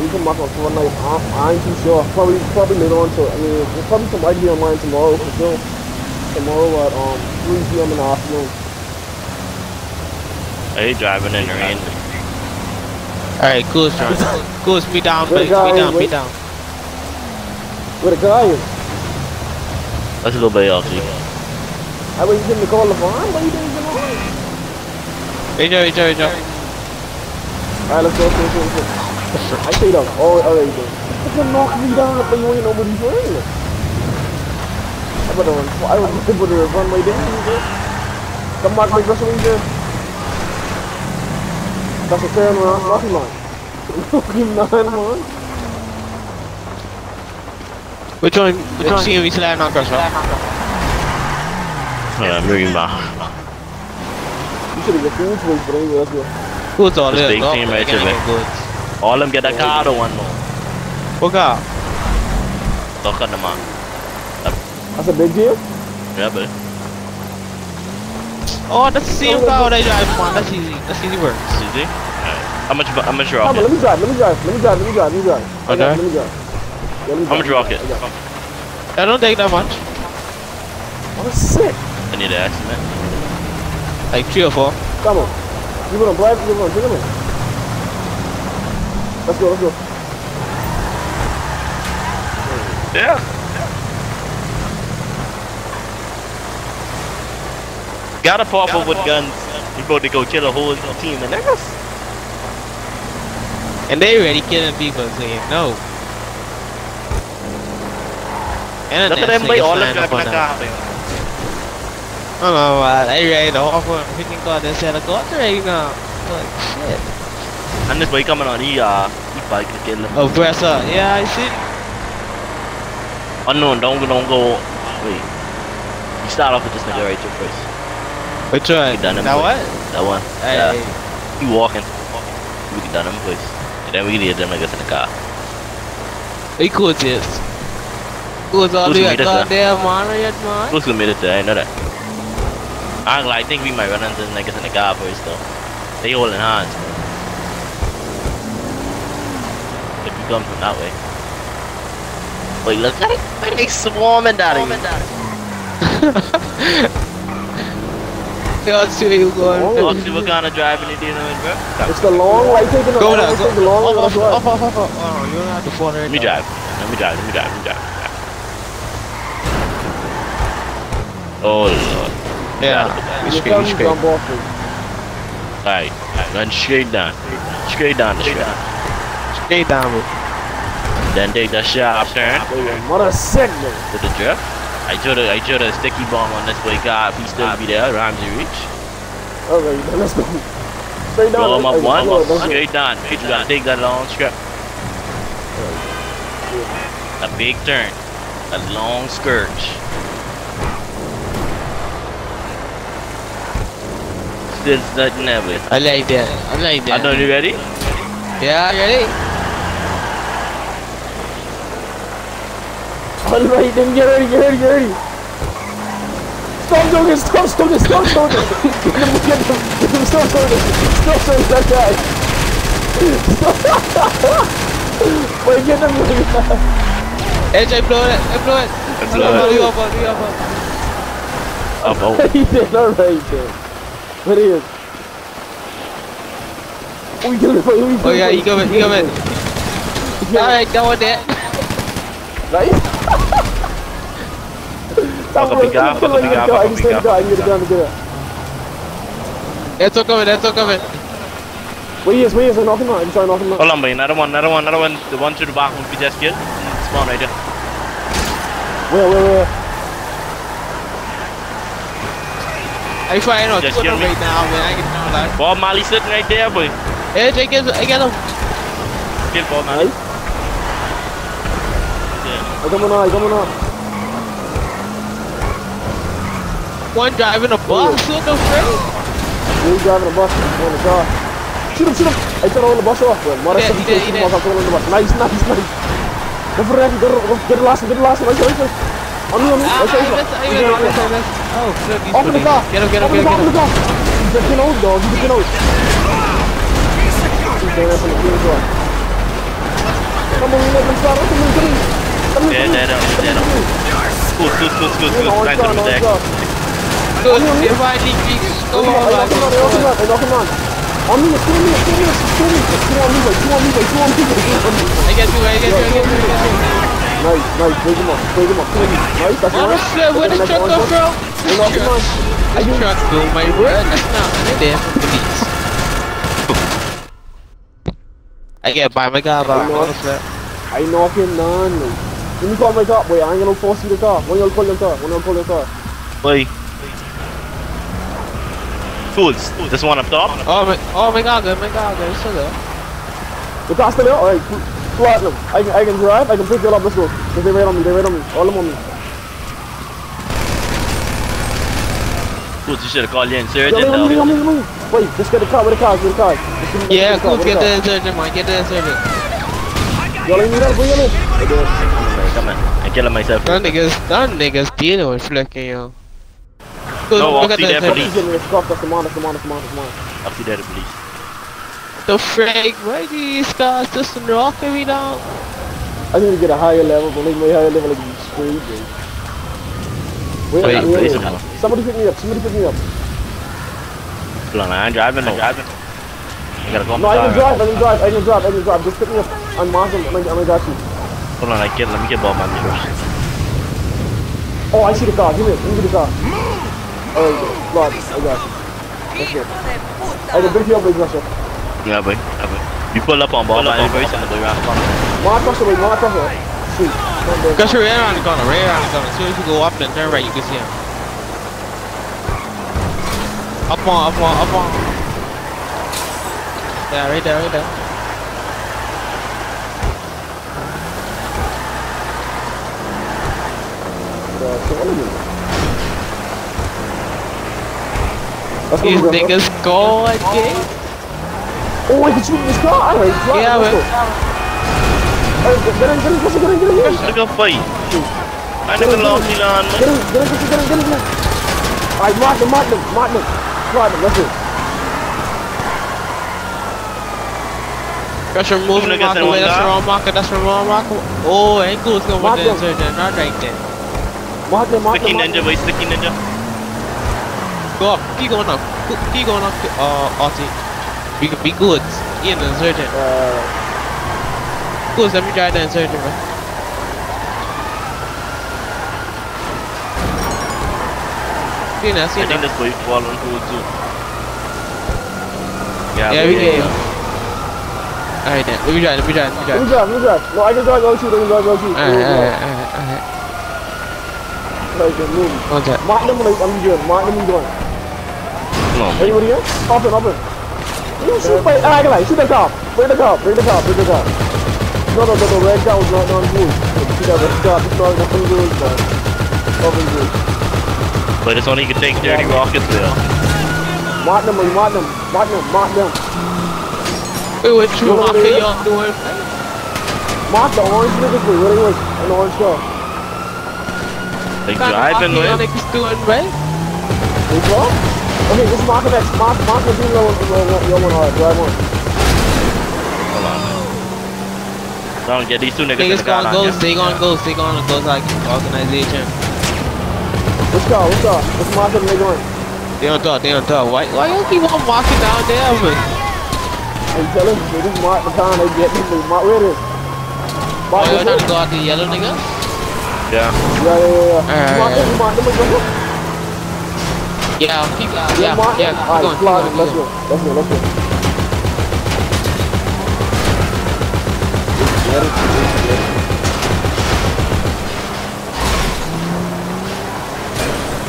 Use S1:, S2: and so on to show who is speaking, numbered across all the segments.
S1: We can mark on Fortnite. I, I ain't too sure. Probably probably later on. So I mean, there's probably some might be online tomorrow for sure. Tomorrow at um 3 p.m. in the afternoon.
S2: Hey, driving in the rain.
S3: Alright, cool, John. Cool, speed down,
S1: Where
S3: please.
S1: the
S3: Speed down,
S1: wait.
S3: speed down.
S1: Where the guy is?
S2: That's a little bit off, G.
S1: I was getting the call of on. Why you didn't get on?
S3: Hey, Joe, hey, Joe, hey, Joe.
S1: Alright, let's go. Let's go. Let's go. I say though. Oh, alright then. You can knock me down if you ain't nobody's wearing it. I better run. I would able to run way down. nigga. Come back, like that's what we do. That's a fair man. Lucky man. Give him nine man.
S3: Which one? Which one? See me sliding on cross, right?
S2: Yeah, I'm moving back.
S1: You should have get food choice, but anyway, let's go.
S3: Who's all
S2: This
S3: this?
S2: big team right
S3: Get
S2: there,
S3: goods.
S2: All them get a car or one more.
S3: What car?
S2: Look at the man.
S1: That's a big deal.
S2: Yeah, but
S3: Oh, that's the same oh, car that I drive, man. That's easy. That's easy work.
S2: is it? Alright. How much? How much
S1: Come on,
S2: rocket?
S1: let me drive. Let me drive. Let me drive. Let me drive. Let me drive. I got it,
S3: Okay.
S1: Let me drive. Yeah, let me
S2: How much
S1: drive,
S2: rocket?
S1: I got.
S3: I don't take that much.
S1: I'm sick.
S2: I need an estimate.
S3: Like three or four.
S1: Come on. You gonna drive? You gonna take it? Let's go. Let's go.
S2: Yeah. Gotta pop up with guns. You about to go kill a whole team of niggas.
S3: And they already killing people saying no. And
S2: Look at them, boy. All them driving a car. boy.
S3: I don't know, man. They ready to offer freaking car. They said I got right now. Like shit.
S2: And this boy coming on, he uh, he bike to kill him.
S3: Oh, press up. Yeah, I see.
S2: Unknown, don't go, don't go. Wait. You start off with this nigga right here first.
S3: Which one?
S2: You done him,
S3: That
S2: boy.
S3: what?
S2: That one.
S3: Hey.
S2: Yeah. He walking. We can done him first. And then we can get them niggas in the car.
S3: He cool this. Who's all
S2: Who's
S3: the
S2: gonna meet us, huh?
S3: goddamn man, right, man?
S2: Who's gonna meet us there? I know that. I, ain't gonna I think we might run into the niggas in the car first though. They holding hands. If you come from that way. Wait, look at it. Wait, they swarming down here.
S3: Yo, see where you going.
S1: Oh.
S2: Let's see what kind of driving they doing, bro.
S1: It's the long way taking the
S3: Go
S1: long
S3: now,
S1: way
S3: go.
S1: taking the long way.
S3: Off,
S1: Let's
S3: off, off, off, off, off. Oh, you don't have to fall right
S2: Let me
S3: now.
S2: drive. Let me drive. Let me drive. Let me drive. Oh lord.
S3: Yeah.
S1: You
S3: Straight,
S1: tell me
S3: straight.
S1: jump off it.
S2: Alright. Run straight down. Straight down the street.
S3: Straight down, bro.
S2: Then take the sharp turn
S1: Wait, your mother sick, man.
S2: to the drift. I threw the I threw the sticky bomb on this way car. If he still be there, Ramsey reach.
S1: Okay, then let's go. Straight down.
S2: Blow him up
S1: Hey,
S2: one.
S1: let's go, let's go.
S2: Straight down. You gotta take that long strip. A big turn. A long scourge. Still nothing ever.
S3: I like that. I like
S2: I
S3: that.
S2: know you ready?
S3: Yeah, ready?
S1: Alright, then get ready, get ready, get ready. Stop doing it, stop, stop it, stop doing it. Get him, get him, get him, stop doing it. Stop doing that guy. Stop. Wait, get him, get him.
S3: Hey, Jay, blow it. Hey, blow it.
S2: blow it.
S3: You up, you up.
S2: Up, oh.
S1: He did, alright then. What is? Oh, we kill it, wait, we kill
S3: Oh, yeah,
S1: it,
S3: you go in, you go in. Alright, that one there.
S1: Right?
S2: Fuck up the guy, fuck up the guy, fuck
S1: I
S2: up
S1: can
S2: the
S1: stand the
S2: guy.
S1: guy, I can get it down to get it.
S3: That's all coming, that's all coming.
S1: Wait, yes, wait, yes, I knock him out. I'm trying to knock him out.
S2: Hold on, boy. Another one, another one, another one. The one to the back will be just killed. Spawn right there.
S1: Where, where, where?
S3: I find out
S2: Just
S3: two
S2: kill me.
S3: right now, man. I get down that.
S2: Bob Marley sitting right there, boy.
S3: Hey, Jay, get, I get him.
S2: Kill Bob Marley.
S1: Right?
S2: Yeah.
S1: I come on, I come on.
S3: One driving a bus, so no afraid.
S1: You're driving a bus, you're in the car. Shoot him, shoot him. I turned all the bus off, man. Mother
S3: He
S1: said
S3: did,
S1: he
S3: he
S1: shoot
S3: did,
S1: him off, I'm throwing the bus. Nice, nice, nice. Go for that, get, get, get the last one, get the last one. Right, right, right. On me, on me.
S3: Ah,
S1: Right,
S3: I
S1: right,
S3: missed, I
S1: right.
S3: missed, I
S1: Right,
S3: missed, I
S1: right.
S3: missed. Oh, look, he's
S1: Open the
S3: bullying.
S1: car.
S3: Get him, get him,
S1: Open
S3: get
S1: the
S3: him,
S1: car, open
S3: get
S1: the
S3: him.
S1: car. He's getting out, dog. He's getting out. He's getting out from the green door. Come on, let them start. Come on, come on. On, come
S2: dead on, dead on. To
S1: car,
S2: the deck.
S1: car.
S3: Good, if I need to go
S1: Hey,
S3: on,
S1: knock him out, hey, knock him out, hey, knock him out. On me, on me, on me, on me, on me, on me, on me, on me.
S3: I get you, I get you, I get you, I get you.
S1: Nice, nice, break him up, break him up, two on me. Nice, that's right.
S3: flip, where the truck
S1: orange
S3: come
S1: one.
S3: from?
S1: Hey, knock him out.
S3: I just go my word, that's not, they there for police. I get by my car, but
S1: I know.
S3: on.
S1: I knock him like. Let me call my car. Wait, I ain't gonna force you the car. When you call your car? When you call your car?
S2: Boy. Fools, this one up top.
S3: Oh my, oh my god, good, my god, good, so good.
S1: The car's still there? Alright, platinum. I can, I can drive, I can pick you up, let's go. Cause they right on me, they right on me. All of them on me.
S2: Fools, you should have called your
S1: Yo,
S2: insurgent
S1: leave me, leave me,
S2: though.
S1: Wait, just get the car, with the car, with the car. Just give me-
S3: Yeah,
S1: get the car,
S3: cool, get
S1: the
S3: the insurgent, man, get the insurgent.
S1: Yo, leave me that, bring it in. Right there.
S2: Come on, I'm killing myself.
S3: That niggas, that niggas dealing with flicking, yo. Cool,
S2: No,
S3: look
S2: I'll
S3: at
S2: see
S3: the
S2: that police.
S1: Me.
S2: Up to there, police.
S3: The freak, why these guys just knocking me down?
S1: I need to get a higher level, but like my higher level, like, be straight, dude. Wait,
S2: Wait,
S1: wait,
S2: wait,
S1: wait.
S2: wait.
S1: Somebody pick me up, somebody pick me up.
S2: Hold on, I'm driving, I'm oh. driving. I gotta call
S1: No, I
S2: my
S1: can drive, I can drive, I can drive, I can drive. Just pick me up and mark them, and I, and I got you.
S2: Hold on, I get, let me get Bob man first.
S1: Oh, I see the car. Give me it. Give me the car. Oh, Lord, I got you. Let's go. I can pick you up, big Russia.
S2: Yeah, boy. Yeah, boy. You pull up on Bob man first and the boy around the corner.
S1: Mark Russia, wait, Mark Russia. Sweet. Not there.
S3: Cause right around the corner, right around the corner. As soon as you go up and turn right, you can see him. Up on, up on, up on. Yeah, right there, right there.
S1: Uh, so what are you? Let's go,
S3: These
S1: bro.
S3: niggas go again.
S1: Oh, I can shoot in this car. All right, drive.
S3: Yeah,
S1: let's
S3: man.
S1: go. All right, get in, get in, get in, get in, get in, get in.
S2: Look at fight. I think the long deal on.
S1: Get in, get in, get in, get in, get in, get in. All right, mark them, mark them, mark them. Mark them, that's it.
S3: That's your moving
S2: Niggas
S3: marker
S2: in
S3: away,
S2: one
S3: that's the
S2: guy.
S3: wrong marker, that's the wrong marker. Oh, ain't good going
S1: Mark
S3: with the
S1: them.
S3: insurgent, not right there.
S1: Mark them, mark
S2: Sticky
S1: them,
S2: ninja,
S1: them.
S2: sticky ninja.
S3: Go up, keep going up, keep going up, uh, Artie. We can be good. He in the insurgent.
S1: Uh,
S3: Good, let me drive the insurgent, bro. See now, see
S2: I think
S3: now.
S2: this boy fall on cool too. Yeah,
S3: Yeah,
S2: boy,
S3: we get you. Alright then, let me drive, let me drive, let me
S1: let me
S3: drive.
S1: drive, let me drive. No, I can drive go too, let me drive go too.
S3: Alright, alright, alright, alright.
S1: Like, move.
S3: One sec.
S1: Mark them like I'm doing. Mark them doing.
S2: Come on, boy.
S1: Anybody else? Open, open. You shoot by, ah, I can like, shoot the car. Bring the car, bring the car, bring the car. No, no, no, the red car was not on good. See that red car, it's not nothing good, man. Nothing good.
S2: But it's only you can take dirty rockets with.
S1: Mark them, mark them, mark them, mark them.
S3: Wait, what you
S1: You know what
S3: marker
S1: it is?
S3: y'all doing?
S1: Mark the orange niggas, wait, where they was? An orange car.
S2: Like
S3: Kind of
S2: driving
S3: marker y'all
S2: with.
S3: niggas doing, right?
S1: They saw? Okay, this mark next. Mark, mark the thing your one, your one, alright, drive on.
S2: Hold on, man. Don't get these two niggas in
S3: Niggas
S2: the car
S3: gonna go, they gonna go, they gonna go like organization.
S1: Which car, which car? Which mark them they going?
S3: They don't talk, they don't talk. Why, why y'all keep on walking down there, man?
S1: I'm telling you, they just mark the car and they get them, they mark, where it is?
S3: Oh,
S1: Mark
S3: you're trying to go out the yellow nigga?
S2: Yeah.
S1: Yeah, yeah, yeah, yeah.
S3: Alright,
S1: Mark them, mark them, mark them.
S3: Yeah, keep, uh,
S1: Yeah,
S3: yeah,
S1: mark
S3: yeah,
S1: them.
S3: keep
S1: Alright,
S3: going, keep
S1: fly
S3: going,
S1: them, let's go, let's go, let's go.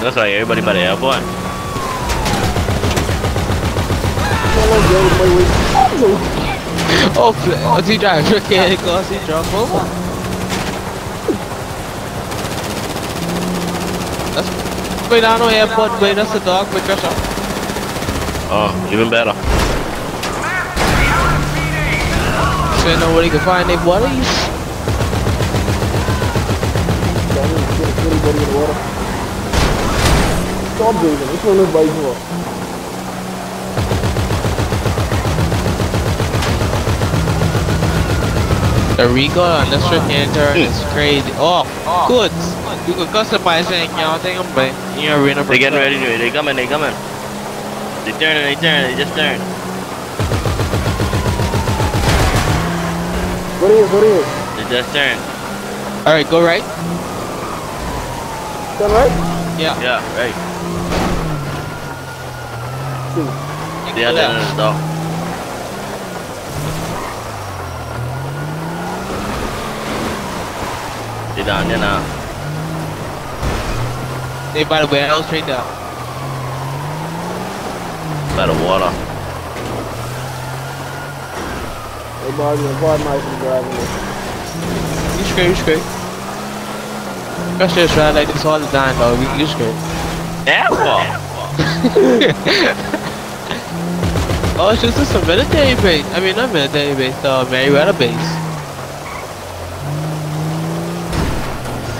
S2: That's like everybody by the airport.
S3: Oh, fl- oh, si drive, okay, go, si drop over. That's, wait, I know airport, wait, that's the dog, wait, that's up.
S2: Oh, even better.
S3: So you know where you can find their buddies.
S1: Stop breathing, which one is biting you?
S3: The recoil on the strip hand hmm. turn is crazy. Oh, good. You can customize it in your thing, but in your arena.
S2: They're getting ready to it. They coming, they coming. They turning, they turning, they just turned.
S1: What is, what is?
S2: They just turn.
S3: Alright, go right.
S1: Turn right?
S3: Yeah.
S2: Yeah, right. Hmm.
S1: See.
S2: Yeah,
S3: Go
S2: they're
S3: left.
S2: in the door. They down there now.
S3: They by the warehouse straight down.
S2: By the water.
S1: They bargaining quite nice and driving this.
S3: You straight, you straight. I should try like this all the time, though. We you straight.
S2: Apple!
S3: Oh, it's just a military base. I mean, not military base, uh, Merryweather base.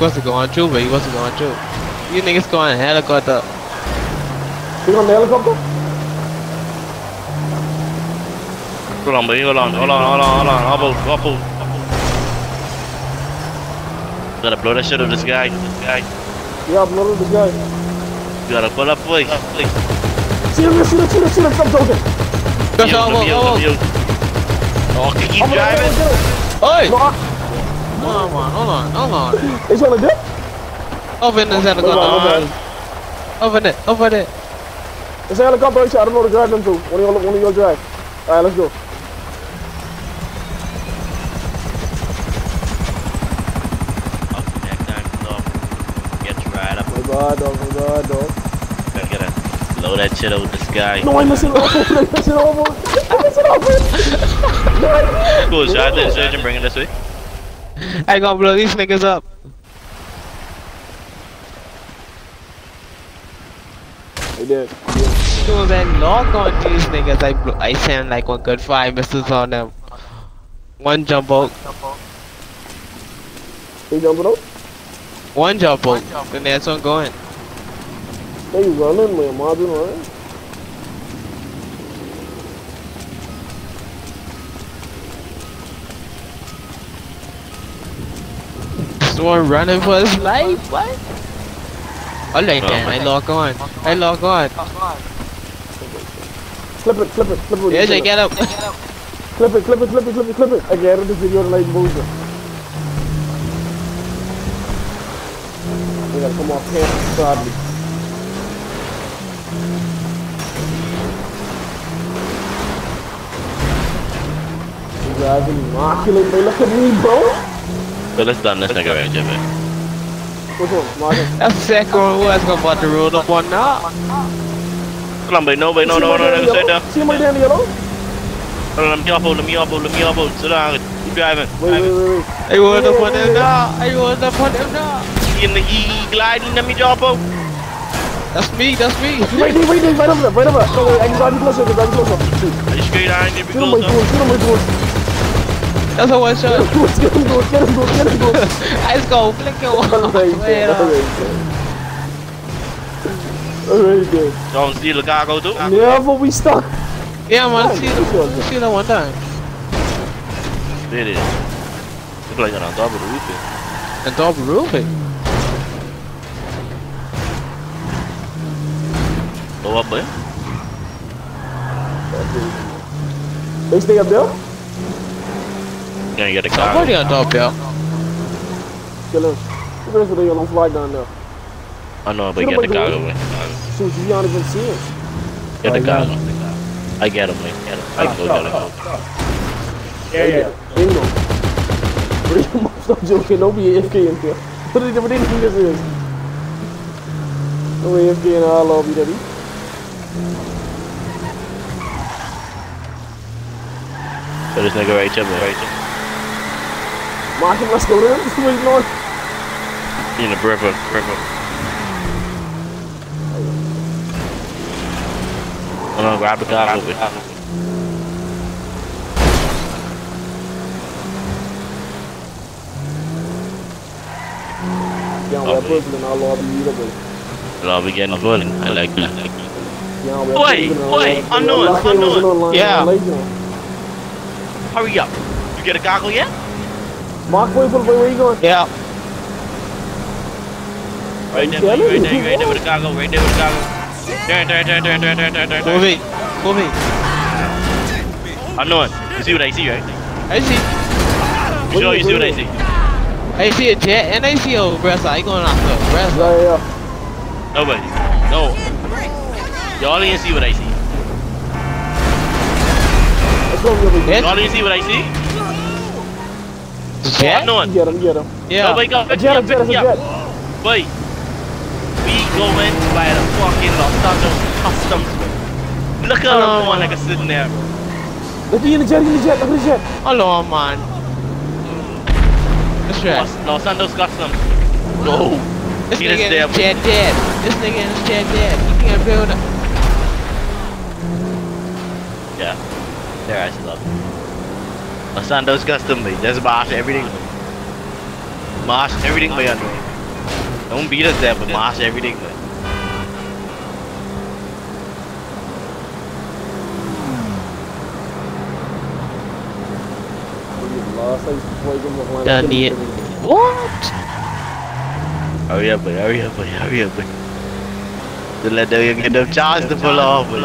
S3: Supposed to go on through, but he wasn't going through. You niggas going helicopter.
S1: You on the helicopter?
S2: Hold on, baby, hold on, hold on, hold on, hold on. Hobble, hobble. Gotta blow that shit up this guy. This guy.
S1: Yeah, I'm loaded the guy.
S2: You gotta pull up, boy. Please.
S1: See him, see him, see him, see him, stop joking.
S3: Just
S2: You,
S3: over,
S2: you,
S3: over.
S2: you. Oh, can keep
S1: I'm gonna- I'm
S2: driving.
S1: gonna get it.
S3: Oi!
S1: No, I-
S3: Hold on, hold on, hold on.
S1: It's gonna dip?
S3: Over in this
S1: Hold on,
S3: helicopter.
S1: hold on.
S3: Over there, over there.
S1: It's a helicopter, actually. I don't know to drive them to. One of y'all, one of y'all drive. Alright, let's go.
S2: Oh, next time, so get you right up.
S1: My god, dog, my god, dog.
S2: Gotta blow that shit up with this guy.
S1: No, I'm missing off. I'm missing off. I'm missing off.
S2: Cool, shot this surgeon, bring it this way.
S3: I gonna blow these niggas up.
S1: They did.
S3: As I lock on these niggas, I I send like one good five missiles on them. One jump out,
S1: They jumping out?
S3: one jump out, the next one going.
S1: They running, man. Margin running.
S3: This one running for his life. What? Alright
S2: Oh,
S3: then,
S2: my-
S3: I lock on. I lock on.
S1: Clip it, clip it, clip it.
S3: Yes, I get up.
S1: Clip it, clip it, clip it, clip it, clip it. I get it. This video like bullshit. We gotta come off camera sadly. You guys immaculate. They look at me, bro.
S2: So let's done this nigga right here, man.
S1: Which one?
S3: That's the second one who has gonna about to roll up one now.
S2: Hold on, baby, no, baby, no, no, no, no, sit down.
S1: See him right there in the yellow?
S2: Hold on, let me off, let me off, let me off, sit down. Keep driving.
S1: Wait, wait, wait, wait.
S3: I rolled up on them now. I rolled up on them now.
S2: You in the E gliding, let me drop out.
S3: That's me, that's me.
S1: Wait, wait, wait, wait, right over there, right over there. No, wait, I can drive you closer, I can drive you closer. Shoot.
S2: Are you straight iron, there we
S1: Get him,
S2: go,
S1: my
S2: son.
S1: dude, get him, my dude.
S3: That's a one shot.
S1: Get him, get him, dude, get him, dude, get him, dude.
S3: Let's go, flick it off.
S1: Alright,
S3: Wait up.
S1: alright, alright, good.
S2: Don't see the cargo too?
S1: Never we stuck.
S3: Yeah, man, see,
S1: it's
S3: see that one time.
S2: There it is. Look like on top of the roof here.
S3: And top roofing.
S2: Go up, boy.
S1: They stay up there?
S2: You gonna get the cargo.
S3: Somebody on top, yo.
S1: Kill him. The rest of the don't fly down there.
S2: I know, but
S1: Get
S2: get the
S1: my
S2: cargo,
S1: dude. Shoot, you don't even see him.
S2: Get the cargo. I get him, man. Get him. I ah, ah, go ah, get him.
S1: Yeah, yeah. Bingo. Stop joking, don't be AFK in here. What do you what do you think this is? No AFK in our lobby, daddy.
S2: So this nigga right here, boy. Right here.
S1: Martin, let's go there. What's going on?
S2: In the river, river. I'm gonna grab the cargo, boy.
S1: Yeah, we're person in our lobby either, but
S2: I'll be getting full. I like that.
S1: yeah, we're
S2: Wait,
S1: person in our
S2: wait,
S1: lobby.
S2: unknown,
S1: Lucky it was
S2: unknown.
S3: Yeah.
S1: like, you know.
S2: Hurry up. You get a goggle yet?
S1: Mark, boy, full boy, where you going?
S3: Yeah.
S2: Right there, buddy, right there, right there with the cargo, right there with the cargo. Turn, turn, turn, turn, turn, turn, turn, turn,
S3: Move
S2: turn.
S3: it. Move it.
S2: I know it. You see what I see, right?
S3: I see.
S2: You sure you see what I see?
S3: I see a jet and I see a wrestler. I going after a wrestler.
S1: Yeah, yeah, yeah.
S2: Nobody. No. Y'all didn't see what I see.
S1: Let's go, get
S3: Jet?
S2: Y'all didn't see what I see? I
S3: Jet?
S2: know it.
S1: Get him, get him.
S3: Yeah.
S2: Nobody got
S1: A
S2: pick me
S1: jet, a
S2: up,
S1: jet,
S2: pick
S1: it's a
S2: me up.
S1: jet.
S2: Wait. We going by the fucking Los Santos Customs. Look at
S3: Oh.
S2: him going like a sitting there.
S1: Look, he in the jet, he in the jet, look at the jet.
S3: Hold on, man. That's right.
S2: Los, Los Santos Customs. Go.
S3: This
S2: See this
S3: nigga
S2: there,
S3: in his jet dead. This nigga in his jet dead. He can't build it.
S2: Yeah. There, I love it. Los Santos Custom made. That's mash everything. Mash everything by under. Don't beat us there, but mash everything by.
S1: Last night, before he come up, man,
S3: Done it. What?
S2: Hurry up, boy. Hurry up, boy. Hurry up, boy. Don't let them get them chance to pull off, boy.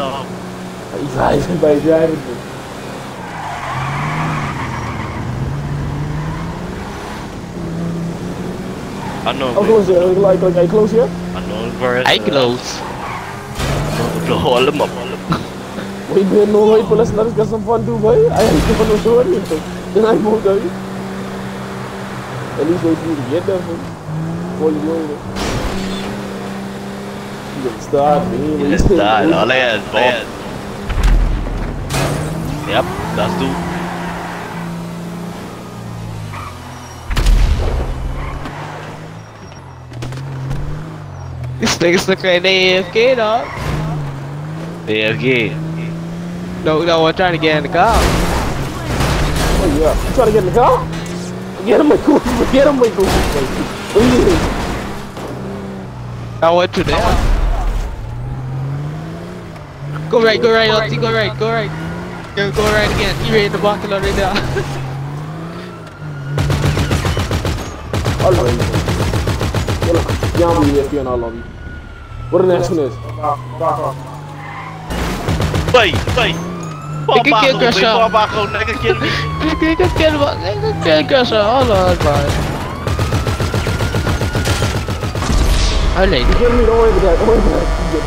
S1: He's hiding by driving. boy.
S2: I know,
S1: How
S2: boy.
S1: close here? Like, like, are you close here?
S2: I know, bro.
S3: I close.
S2: Blow all them up.
S1: Wait, man, no, wait, but let's let us get some fun too, boy. I ain't going to do anything. Then I moved out. At least wait for you to get there, boy. Before you go in there. You gonna start, man.
S2: Let's start. All I had is. Yep, that's two.
S3: This nigga's looking at AFK, dog.
S2: AFK.
S3: No, no, I'm trying to get in the car.
S1: Oh, yeah. You trying to get in the car? Get him, my cool. Get him, my cool. Please.
S3: I went to there. Go right, go right, Lottie, go right, go right. Go, go right again. You in the bucket right now.
S1: All right. Yalla, jam bi ESPN all lobby. What the next one is?
S2: Wait, wait. Fall
S3: Ik- ik-
S2: back
S3: ik
S2: out,
S3: was
S2: boy.
S3: zo.
S2: Fall back out, nigga. Kill me.
S3: Ik kan kennen wat, ik kan kussen, hallo, man. Alleen.
S1: Get me, don't worry about that. Don't worry about that. You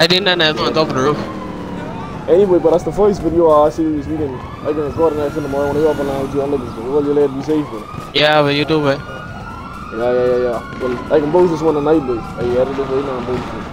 S3: I didn't know that on the roof.
S1: get- Anyway, but that's the voice video I see this weekend. I can record next in the morning when you open now. You unlimited. Will you let me safe? Man?
S3: Ja, maar you do it.
S1: Yeah, yeah, yeah, yeah. Well, I can post this one tonight, boy. I edited it right now and post it.